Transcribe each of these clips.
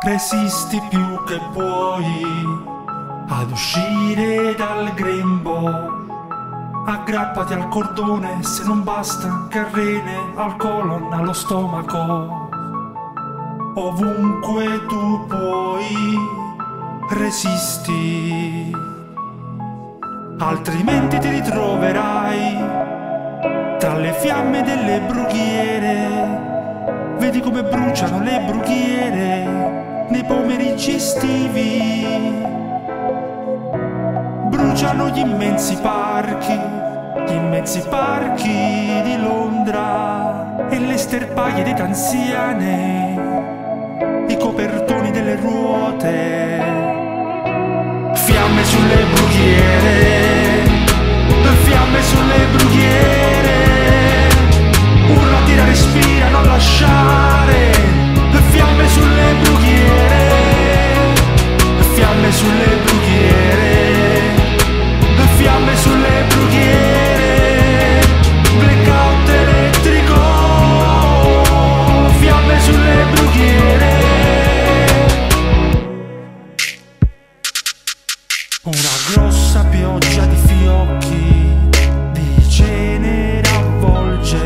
resisti più che puoi ad uscire dal grembo. Aggrappati al cordone se non basta che rene al colon, allo stomaco. Ovunque tu puoi, resisti. Altrimenti ti ritroverai tra le fiamme delle brughiere. Vedi come bruciano le brughiere nei pomeriggi estivi. Bruciano gli immensi parchi, gli immensi parchi di Londra e le sterpaie d'età anziane, i copertoni delle ruote, Una grossa pioggia di fiocchi, di cenere avvolge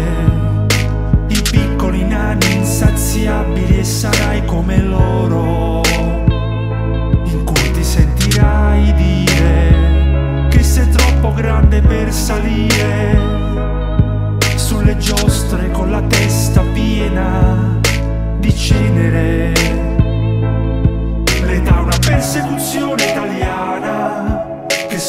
i piccoli nani insaziabili e sarai come loro. In cui ti sentirai dire che sei troppo grande per salire sulle giostre con la testa piena di cenere.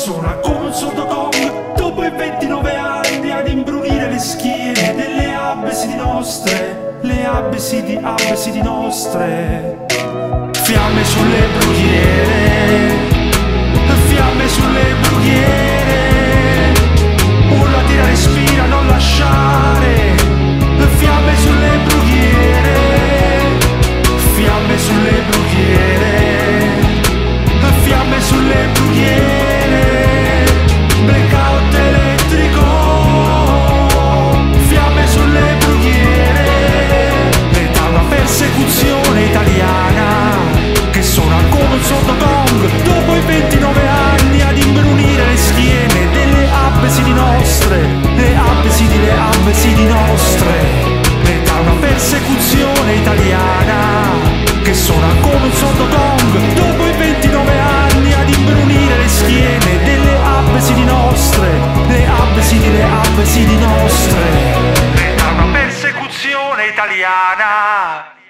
Suona come un sottocongo dopo i 29 anni ad imbrunire le schiene delle abesidi nostre, le abesidi, abesidi nostre. Fiamme sulle brughiere fiamme sulle brughiere, urla tira respira non lasciare, fiamme sulle brughiere, fiamme sulle brughiere, le abesidi nostre. Una persecuzione italiana